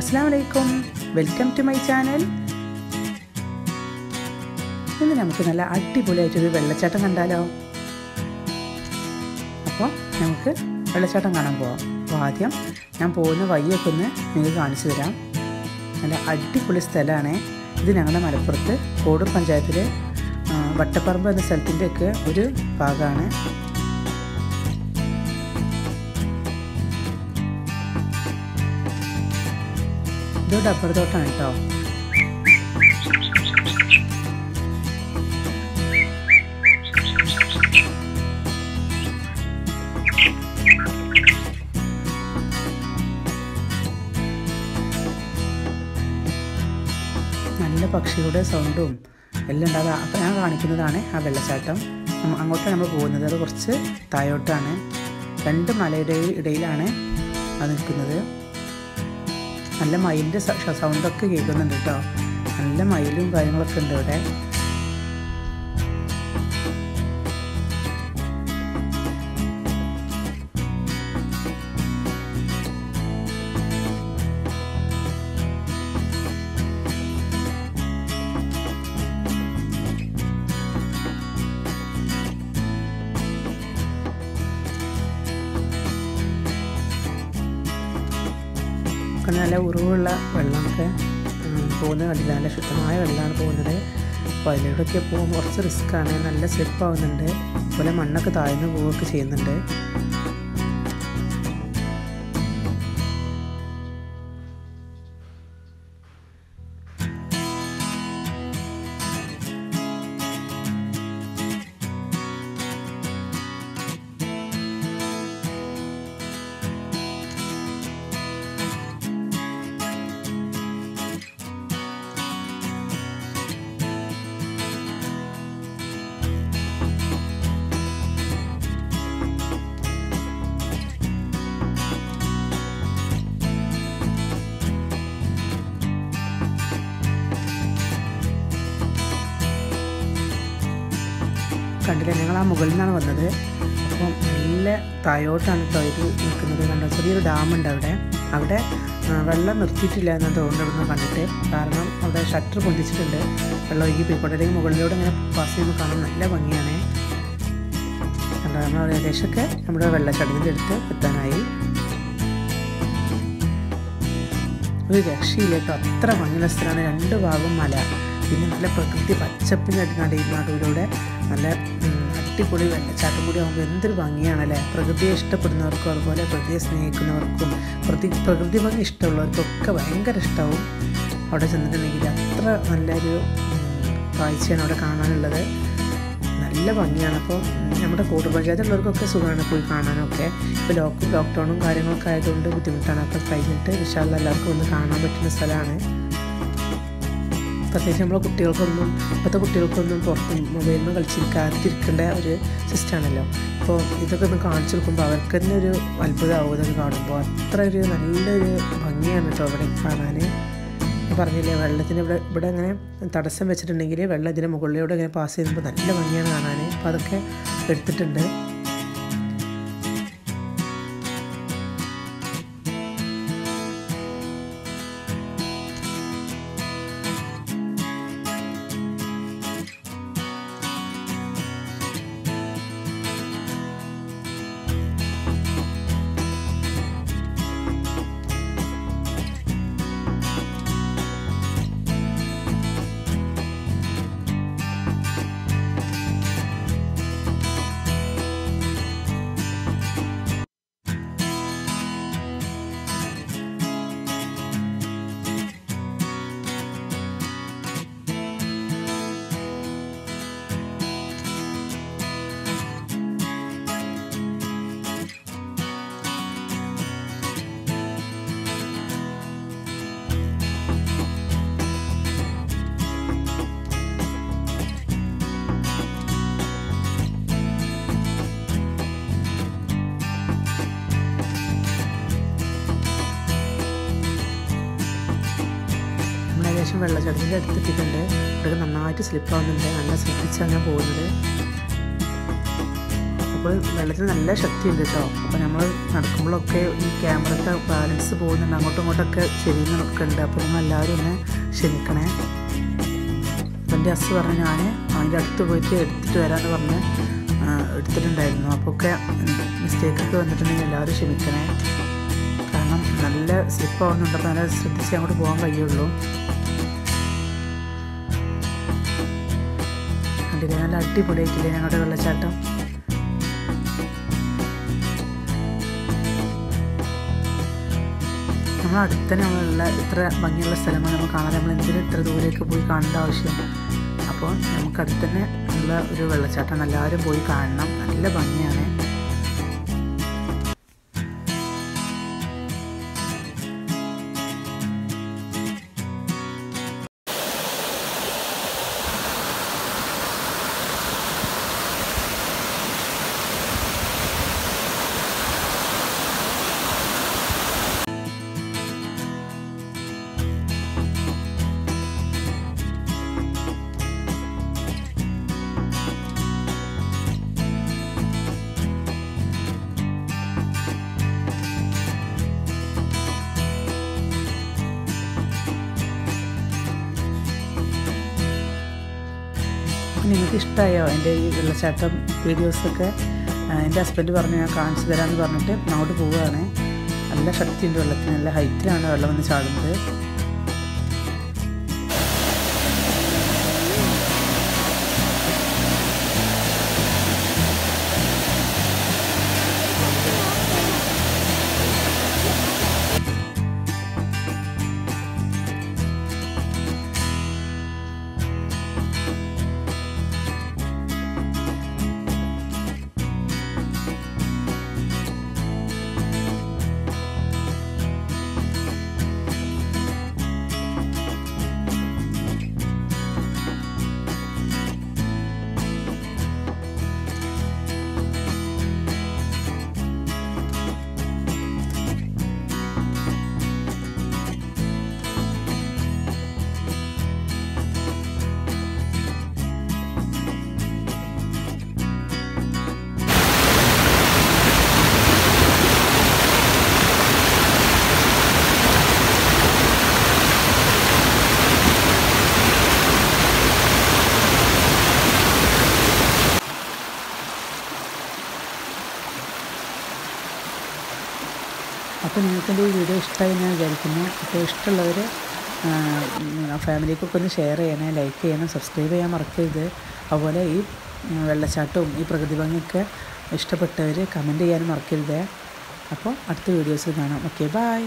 അസ്സാം വലൈക്കും welcome to my channel ഇന്ന് നമുക്ക് നല്ല അടിപൊളിയായിട്ടൊരു വെള്ളച്ചാട്ടം കണ്ടാലോ? അപ്പോൾ നമുക്ക് വെള്ളച്ചാട്ടം കാണാൻ പോവാം. അപ്പോൾ ആദ്യം ഞാൻ പോകുന്ന വഴിയൊക്കെ ഒന്ന് നിങ്ങൾക്ക് കാണിച്ചു തരാം. നല്ല അടിപൊളി സ്ഥലമാണ്. ഇത് ഞങ്ങളുടെ മലപ്പുറത്ത് കോടൂർ പഞ്ചായത്തിലെ വട്ടപ്പറമ്പ് എന്ന സ്ഥലത്തിന്റെയൊക്കെ ഒരു ഭാഗമാണ്. ഇത് ഡബ്ബർ തോട്ടാണ് കേട്ടോ. നല്ല പക്ഷികളുടെ സൗണ്ടും എല്ലാം ഉണ്ടാകുക അപ്പം ഞാൻ കാണിക്കുന്നതാണ് ആ വെള്ളച്ചാട്ടം. അങ്ങോട്ടാണ് നമ്മൾ പോകുന്നത്. അത് കുറച്ച് താഴോട്ടാണ്. രണ്ട് മലയുടെ ഇടയിലാണ് അത് നിൽക്കുന്നത്. നല്ല മയിലിന്റെ സൗണ്ടൊക്കെ കേൾക്കുന്നുണ്ട് കേട്ടോ. നല്ല മയിലും കാര്യങ്ങളൊക്കെ ഉണ്ട് ഇവിടെ. ഒക്കെ നല്ല ഉറവുള്ള വെള്ളമൊക്കെ പോകുന്നത് കണ്ടില്ല. നല്ല ശുദ്ധമായ വെള്ളമാണ് പോകുന്നത്. അപ്പോൾ അതിലൂടെയൊക്കെ പോകുമ്പോൾ കുറച്ച് റിസ്ക്കാണ് നല്ല സ്ലിപ്പ് ആവുന്നുണ്ട്. അതുപോലെ മണ്ണൊക്കെ താഴ്ന്നു പോവുകയൊക്കെ ചെയ്യുന്നുണ്ട്. കണ്ടില്ല? ഞങ്ങൾ ആ മുകളിൽ നിന്നാണ് വന്നത്. അപ്പം നല്ല തായോട്ടാണ് കേട്ടോ നിൽക്കുന്നത് കണ്ടോ? ചെറിയൊരു ഡാമുണ്ട് അവിടെ. അവിടെ വെള്ളം നിർത്തിയിട്ടില്ല എന്ന് തോന്നുന്നു കണ്ടിട്ട്. കാരണം അവിടെ ഷട്ടർ പൊന്തിച്ചിട്ടുണ്ട്. വെള്ളം ഒഴുകി പോയിക്കോട്ടെ മുകളിലൂടെ ഇങ്ങനെ പാസ് ചെയ്യുമ്പോൾ കാണാൻ നല്ല ഭംഗിയാണ്. കണ്ടോ? നമ്മൾ ഏകദേശമൊക്കെ നമ്മുടെ വെള്ളച്ചാട്ടത്തിന്റെ അടുത്ത് എത്താനായി. ഒരു രക്ഷയിലേക്ക് അത്ര ഭംഗിയുള്ള സ്ഥലമാണ്. രണ്ട് ഭാഗം മല. പിന്നെ നല്ല പ്രകൃതി പച്ചപ്പിന്റെ ഈ നടുവിലൂടെ നല്ല അടിപൊളി വെള്ളച്ചാട്ടം കൂടി ആകുമ്പോൾ എന്തൊരു ഭംഗിയാണല്ലേ? പ്രകൃതിയെ ഇഷ്ടപ്പെടുന്നവർക്കും അതുപോലെ പ്രകൃതിയെ സ്നേഹിക്കുന്നവർക്കും പ്രതി പ്രകൃതി ഭംഗി ഇഷ്ടമുള്ളവർക്കൊക്കെ ഭയങ്കര ഇഷ്ടമാവും അവിടെ ചെന്നിട്ടുണ്ടെങ്കിൽ അത്ര നല്ലൊരു കാഴ്ചയാണ് അവിടെ കാണാനുള്ളത്. നല്ല ഭംഗിയാണ്. അപ്പോൾ നമ്മുടെ കൂട്ടു പഞ്ചായത്തുള്ളവർക്കൊക്കെ സുഖമാണ് പോയി കാണാനൊക്കെ. ഇപ്പോൾ ലോക്ക് ലോക്ക്ഡൗണും കാര്യങ്ങളൊക്കെ ആയതുകൊണ്ട് ബുദ്ധിമുട്ടാണ്. അപ്പോൾ കഴിഞ്ഞിട്ട് വിശാല എല്ലാവർക്കും ഒന്ന് കാണാൻ പറ്റുന്ന സ്ഥലമാണ്. പ്രത്യേകിച്ച് നമ്മളെ കുട്ടികൾക്കൊന്നും ഇപ്പോഴത്തെ കുട്ടികൾക്കൊന്നും പുറത്ത് മൊബൈലിൽ കളിച്ചിരിക്കാതിരിക്കേണ്ട ഒരു സിസ്റ്റമാണല്ലോ അപ്പോൾ ഇതൊക്കെ ഒന്ന് കാണിച്ചു കൊടുക്കുമ്പോൾ അവർക്ക് തന്നെ ഒരു അത്ഭുതമാവും ഇതൊക്കെ കാണുമ്പോൾ അത്ര ഒരു നല്ലൊരു ഭംഗിയാണ് കേട്ടോ അവിടെ കാണാൻ ഞാൻ പറഞ്ഞില്ലേ വെള്ളത്തിന് ഇവിടെ ഇവിടെ അങ്ങനെ തടസ്സം വെച്ചിട്ടുണ്ടെങ്കിൽ വെള്ളം ഇതിന്റെ മുകളിലൂടെ ഇങ്ങനെ പാസ് ചെയ്യുമ്പോൾ നല്ല ഭംഗിയാണ് കാണാൻ അപ്പോൾ അതൊക്കെ എടുത്തിട്ടുണ്ട്. ഏകദേശം വെള്ളച്ചാട്ടത്തിന്റെ അടുത്തെത്തിയിട്ടുണ്ട് ഇവിടെ നന്നായിട്ട് സ്ലിപ്പ് ആവുന്നുണ്ട്. നല്ല ശ്രദ്ധിച്ചാണ് പോകുന്നത്. അപ്പോൾ വെള്ളത്തിന് നല്ല ശക്തിയുണ്ട് കേട്ടോ. അപ്പോൾ നമ്മൾ നടക്കുമ്പോഴൊക്കെ ഈ ക്യാമറയ്ക്ക് ബാലൻസ് പോകുന്നുണ്ട്. അങ്ങോട്ടും ഇങ്ങോട്ടൊക്കെ ചെരിയുന്നതൊക്കെ ഉണ്ട് അപ്പോൾ നിങ്ങൾ എല്ലാവരും ഒന്ന് ക്ഷമിക്കണേ. എന്റെ അസ് പറഞ്ഞ് ഞാൻ അതിന്റെ അടുത്ത് പോയിട്ട് എടുത്തിട്ട് വരാമെന്ന് പറഞ്ഞ് എടുത്തിട്ടുണ്ടായിരുന്നു. അപ്പോൾ ഒക്കെ മിസ്റ്റേക്കൊക്കെ വന്നിട്ടുണ്ടെങ്കിൽ എല്ലാവരും ക്ഷമിക്കണേ. കാരണം നല്ല സ്ലിപ്പ് ആവുന്നുണ്ട്. അപ്പോൾ നല്ല ശ്രദ്ധിച്ച് അങ്ങോട്ട് പോകാൻ കഴിയുള്ളൂ. കണ്ടില്ലേ നല്ല അടിപൊളിയായിട്ടില്ലേ ഞങ്ങളുടെ വെള്ളച്ചാട്ടം. നമ്മൾ അടുത്ത് തന്നെ നമ്മളുള്ള ഇത്ര ഭംഗിയുള്ള സ്ഥലങ്ങൾ നമ്മൾ കാണാൻ നമ്മൾ എന്തിനും ഇത്ര ദൂരേക്ക് പോയി കാണേണ്ട ആവശ്യം? അപ്പോൾ നമുക്ക് അടുത്ത് തന്നെ ഉള്ള ഒരു വെള്ളച്ചാട്ടം എല്ലാവരും പോയി കാണണം. നല്ല ഭംഗിയാണ്. നിങ്ങൾക്ക് ഇഷ്ടമായോ എന്റെ ഈ വെള്ളച്ചാട്ടം വീഡിയോസൊക്കെ എന്റെ ഹസ്ബൻഡ് പറഞ്ഞു ഞാൻ കാണിച്ചു തരാമെന്ന് പറഞ്ഞിട്ട് അങ്ങോട്ട് പോവുകയാണ്. നല്ല ശക്തിയുണ്ട് വെള്ളത്തിന് നല്ല ഹൈറ്റിലാണ് വെള്ളം വന്ന് ചാടുന്നത്. നിങ്ങൾക്ക് എന്റെ ഈ വീഡിയോ ഇഷ്ടമായി ഞാൻ വിചാരിക്കുന്നു. അപ്പോൾ ഇഷ്ടമുള്ളവർ ഫാമിലിക്കൊക്കെ ഒന്ന് ഷെയർ ചെയ്യണേ ലൈക്ക് ചെയ്യണം സബ്സ്ക്രൈബ് ചെയ്യാൻ മറക്കരുത്. അതുപോലെ ഈ വെള്ളച്ചാട്ടവും ഈ പ്രകൃതി ഭംഗിയൊക്കെ ഇഷ്ടപ്പെട്ടവർ കമന്റ് ചെയ്യാനും മറക്കരുത്. അപ്പോൾ അടുത്ത വീഡിയോസിൽ കാണാം. Okay bye